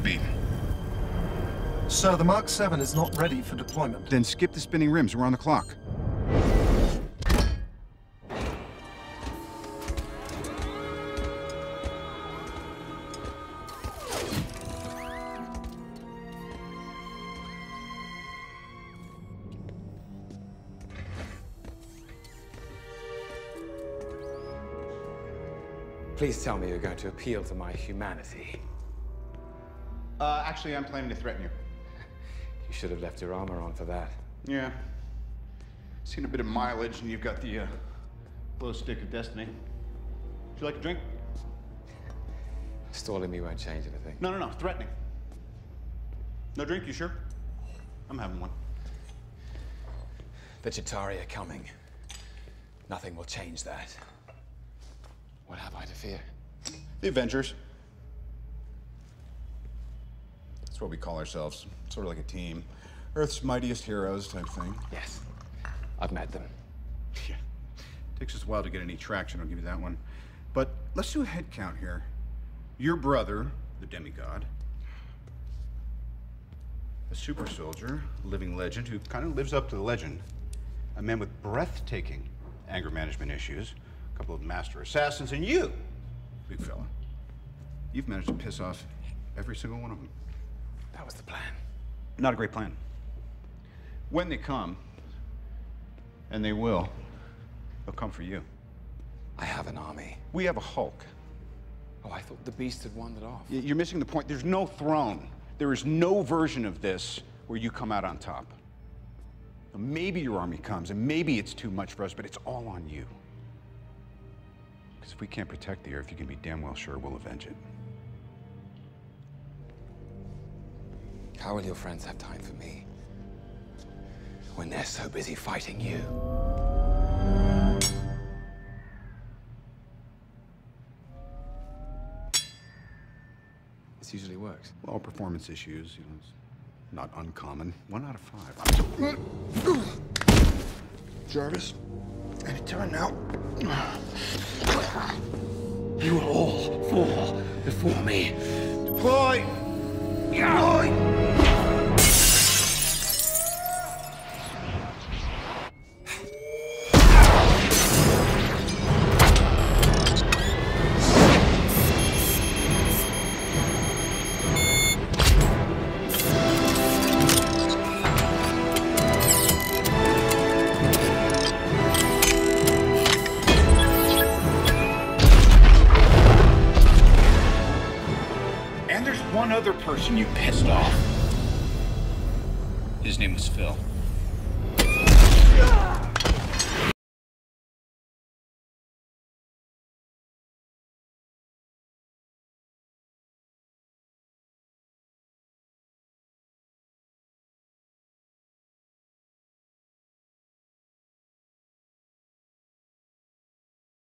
can be. Sir, the Mark 7 is not ready for deployment. Then skip the spinning rims. We're on the clock. Please tell me you're going to appeal to my humanity. Uh, actually, I'm planning to threaten you. You should have left your armor on for that. Yeah. Seen a bit of mileage, and you've got the uh, glow stick of destiny. Would you like a drink? Stalling me won't change anything. No, no, no. Threatening. No drink, you sure? I'm having one. The Chitauri are coming. Nothing will change that. What have I to fear? The Avengers. That's what we call ourselves. Sort of like a team. Earth's mightiest heroes type thing. Yes. I've met them. Yeah. Takes us a while to get any traction, I'll give you that one. But let's do a head count here. Your brother, the demigod, a super soldier, a living legend who kind of lives up to the legend, a man with breathtaking anger management issues, a couple of master assassins, and you, big fella. You've managed to piss off every single one of them. That was the plan. Not a great plan. When they come, and they will, they'll come for you. I have an army. We have a Hulk. Oh, I thought the beast had wandered off. You're missing the point. There's no throne. There is no version of this where you come out on top. Maybe your army comes, and maybe it's too much for us, but it's all on you. Because if we can't protect the Earth, you can be damn well sure we'll avenge it. How will your friends have time for me? When they're so busy fighting you. This usually works. Well, performance issues, you know, it's not uncommon. One out of five. Jarvis, any turn now. You will all fall before me. Deploy! And there's one other person you pissed off. His name was Phil.